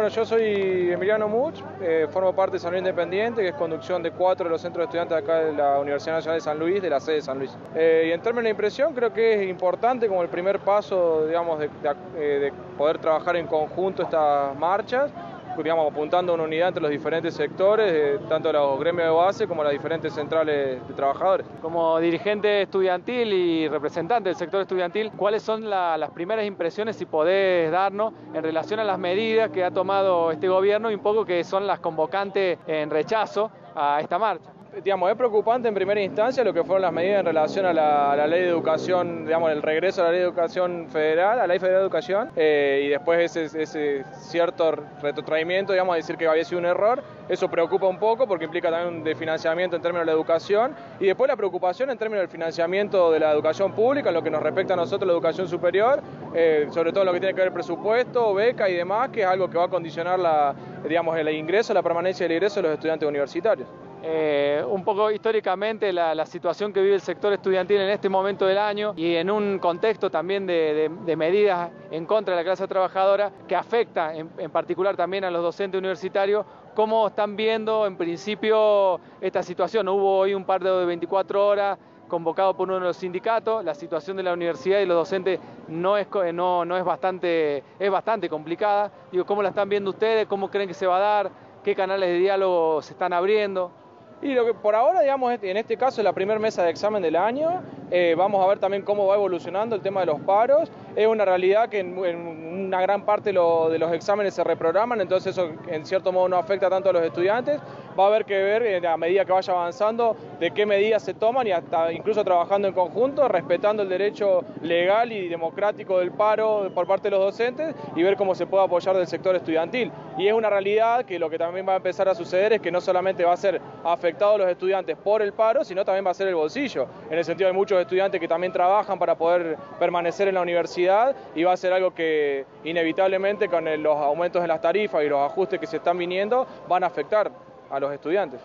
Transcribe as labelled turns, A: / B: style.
A: bueno, yo soy Emiliano Much, eh, formo parte de San Luis Independiente, que es conducción de cuatro de los centros de estudiantes acá de la Universidad Nacional de San Luis, de la sede de San Luis. Eh, y en términos de impresión, creo que es importante como el primer paso, digamos, de, eh, de poder trabajar en conjunto estas marchas digamos, apuntando a una unidad entre los diferentes sectores, tanto los gremios de base como las diferentes centrales de trabajadores.
B: Como dirigente estudiantil y representante del sector estudiantil, ¿cuáles son las primeras impresiones, si podés darnos, en relación a las medidas que ha tomado este gobierno y un poco que son las convocantes en rechazo a esta marcha?
A: Digamos, es preocupante en primera instancia lo que fueron las medidas en relación a la, ley de educación, digamos, el regreso a la ley de educación federal, a la ley federal de educación, eh, y después ese, cierto retrotraimiento, digamos, a decir que había sido un error. Eso preocupa un poco porque implica también un desfinanciamiento en términos de la educación y después la preocupación en términos del financiamiento de la educación pública, lo que nos respecta a nosotros la educación superior, eh, sobre todo lo que tiene que ver el presupuesto, beca y demás, que es algo que va a condicionar digamos, el ingreso, la permanencia del ingreso de los estudiantes universitarios.
B: Eh, un poco históricamente la, situación que vive el sector estudiantil en este momento del año y en un contexto también de, medidas en contra de la clase trabajadora que afecta en, particular también a los docentes universitarios. ¿Cómo están viendo en principio esta situación? Hubo hoy un par de 24 horas convocado por uno de los sindicatos, la situación de la universidad y los docentes no es, no, no es, bastante, es bastante complicada. Digo, ¿Cómo la están viendo ustedes? ¿Cómo creen que se va a dar? ¿Qué canales de diálogo se están abriendo?
A: Y lo que por ahora, digamos, en este caso, es la primera mesa de examen del año, eh, vamos a ver también cómo va evolucionando el tema de los paros. Es una realidad que en, una gran parte de los exámenes se reprograman, entonces eso en cierto modo no afecta tanto a los estudiantes. Va a haber que ver eh, a medida que vaya avanzando de qué medidas se toman y hasta incluso trabajando en conjunto, respetando el derecho legal y democrático del paro por parte de los docentes y ver cómo se puede apoyar del sector estudiantil. Y es una realidad que lo que también va a empezar a suceder es que no solamente va a ser afectado a los estudiantes por el paro, sino también va a ser el bolsillo, en el sentido de muchos estudiantes que también trabajan para poder permanecer en la universidad y va a ser algo que inevitablemente con los aumentos en las tarifas y los ajustes que se están viniendo van a afectar a los estudiantes.